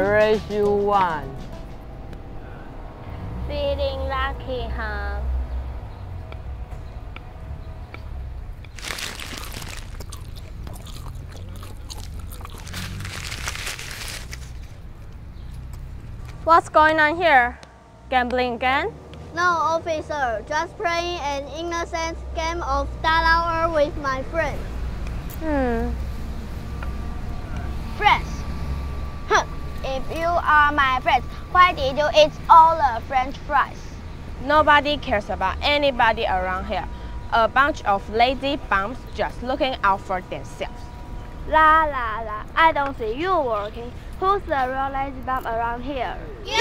raise you one. Feeling lucky, huh? What's going on here? Gambling again? No, officer. Just playing an innocent game of dollar with my friend. Hmm. Fresh. Huh. If you are my friends, why did you eat all the french fries? Nobody cares about anybody around here. A bunch of lazy bums just looking out for themselves. La la la. I don't see you working. Who's the real lazy bum around here? You!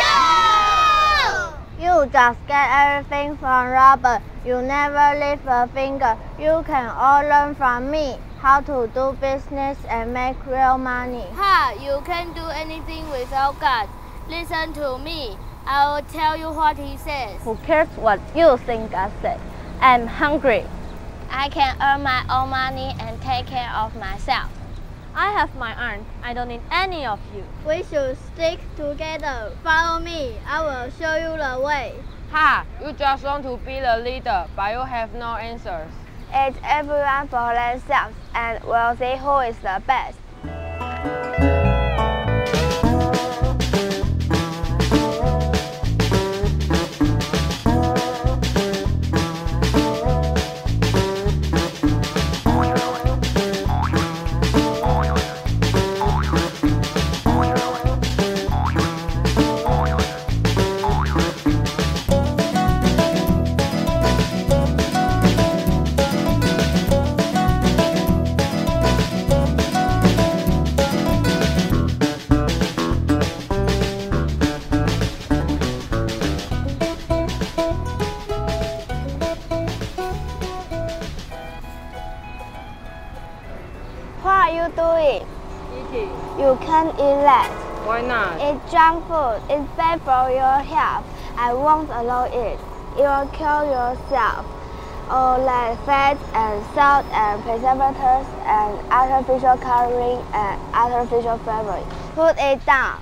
You just get everything from Robert. You never lift a finger. You can all learn from me how to do business and make real money. Ha! You can't do anything without God. Listen to me. I will tell you what he says. Who cares what you think I said? I'm hungry. I can earn my own money and take care of myself. I have my aunt. I don't need any of you. We should stick together. Follow me. I will show you the way. Ha! You just want to be the leader, but you have no answers. It's everyone for themselves, and we'll see who is the best. You doing? Eating. You can't eat that. Why not? It's junk food. It's bad for your health. I won't allow it. You will kill yourself. All that fat and salt and preservatives and artificial coloring and artificial flavoring. Put it down.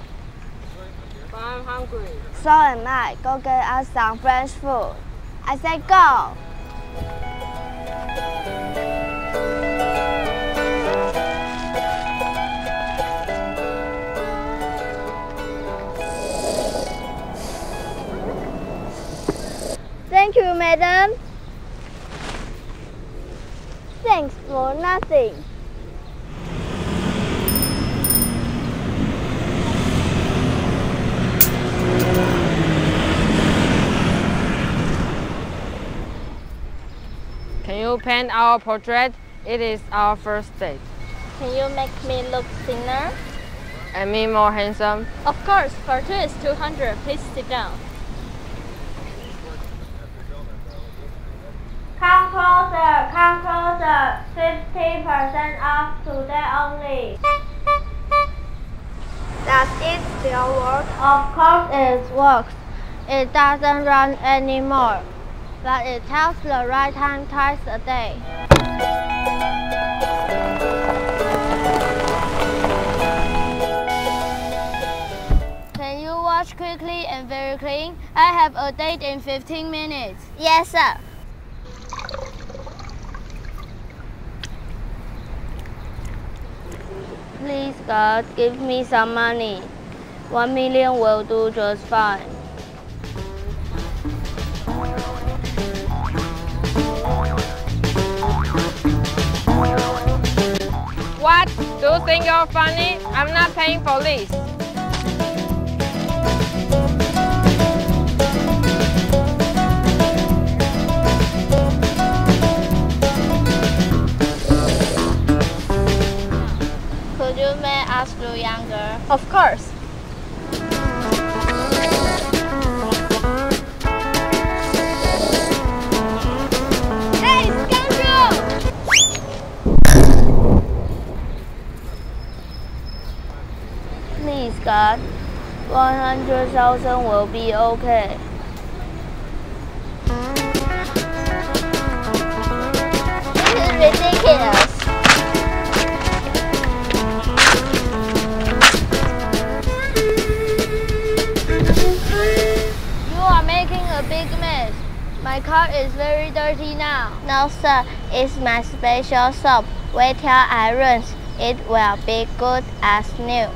But I'm hungry. So am I. Go get us some French food. I said go. Thank you, madam. Thanks for nothing. Can you paint our portrait? It is our first date. Can you make me look thinner? And me more handsome? Of course, for two is 200. Please sit down. Closer, come closer. 50% off today only. Does it still work? Of course it works. It doesn't run anymore. But it tells the right time twice a day. Can you wash quickly and very clean? I have a date in 15 minutes. Yes, sir. Please, God, give me some money. One million will do just fine. What? Do you think you're funny? I'm not paying for this. Us look younger? Of course. Please, God, 100,000 will be okay. is very dirty now. No, sir. It's my special soap. Wait till I rinse. It will be good as new.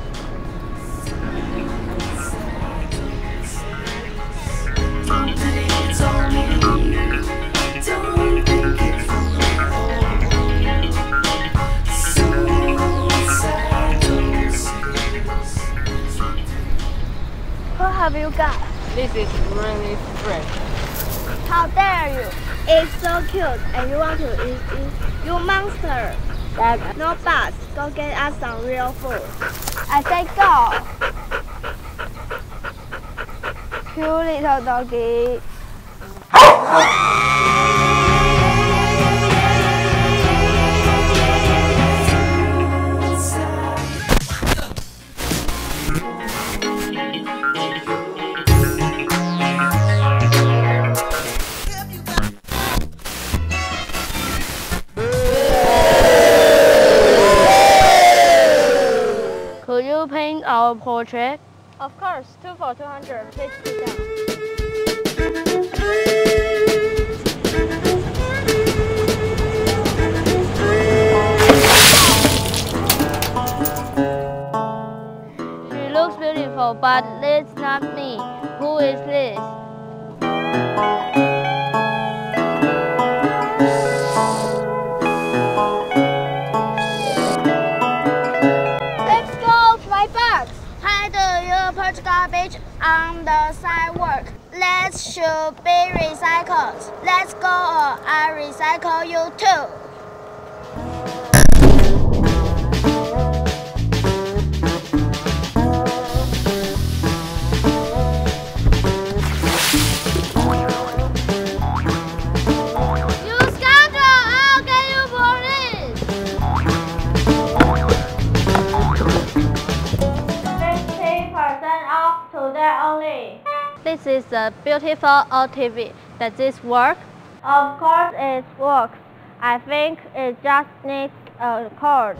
What have you got? This is really fresh. How dare you? It's so cute and you want to eat it. You monster. No buts. Go get us some real food. I say go. Cute little doggy. Portrait? Of course, two for 200. Please down. Should be recycled. Let's go or I recycle you too. Beautiful old TV. Does this work? Of course it works. I think it just needs a cord.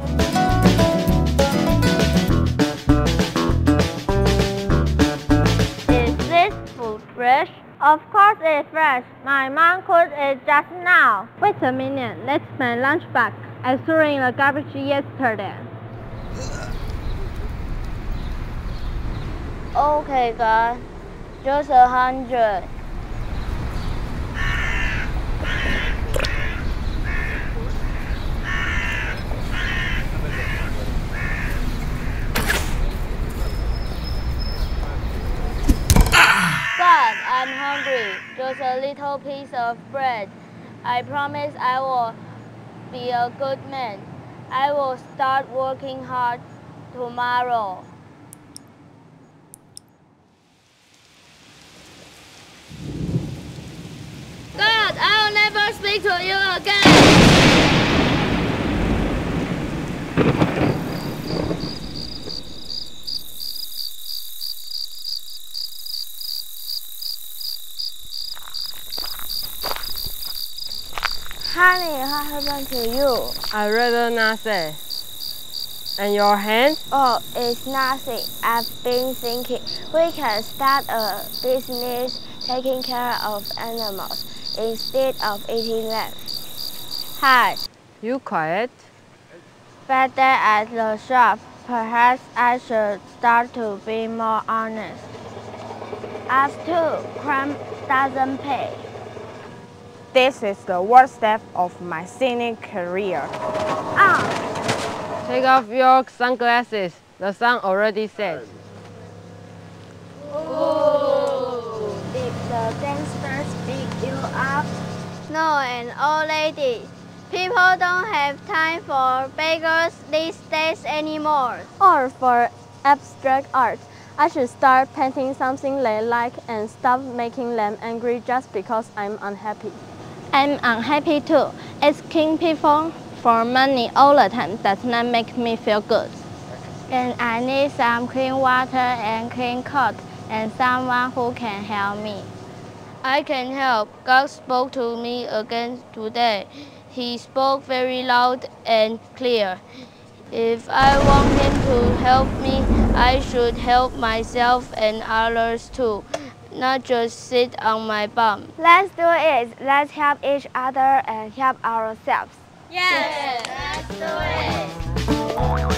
Is this food fresh? Of course it's fresh. My mom cooked it just now. Wait a minute. That's my lunch bag. I threw it in the garbage yesterday. Okay, guys. Just a hundred. God, I'm hungry. Just a little piece of bread. I promise I will be a good man. I will start working hard tomorrow. God, I will never speak to you again. Honey, what happened to you? I rather not say. And your hand? Oh, it's nothing. I've been thinking we can start a business taking care of animals instead of eating them. Hi, You quiet. Better at the shop. Perhaps I should start to be more honest. Us too, crime doesn't pay. This is the worst step of my singing career. Ah, Take off your sunglasses. The sun already set. did the gangsters beat you up? No, an old lady. People don't have time for beggars these days anymore. or for abstract art. I should start painting something they like and stop making them angry just because I'm unhappy. I'm unhappy too. Asking people for money all the time does not make me feel good. And I need some clean water and clean clothes and someone who can help me. I can help. God spoke to me again today. He spoke very loud and clear. If I want him to help me, I should help myself and others too, not just sit on my bum. Let's do it. Let's help each other and help ourselves. Yes, let's do it.